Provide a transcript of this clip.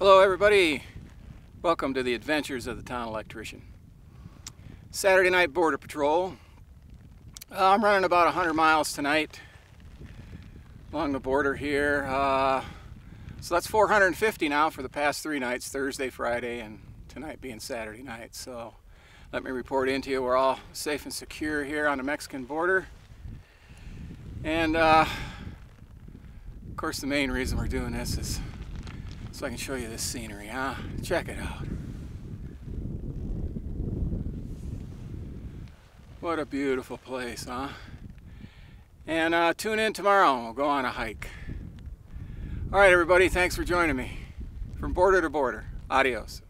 Hello everybody, welcome to the adventures of the town electrician. Saturday night border patrol. Uh, I'm running about 100 miles tonight along the border here. Uh, so that's 450 now for the past three nights, Thursday, Friday, and tonight being Saturday night. So let me report into you, we're all safe and secure here on the Mexican border. And uh, of course the main reason we're doing this is so I can show you this scenery, huh? Check it out. What a beautiful place, huh? And uh, tune in tomorrow we'll go on a hike. All right, everybody, thanks for joining me. From border to border, adios.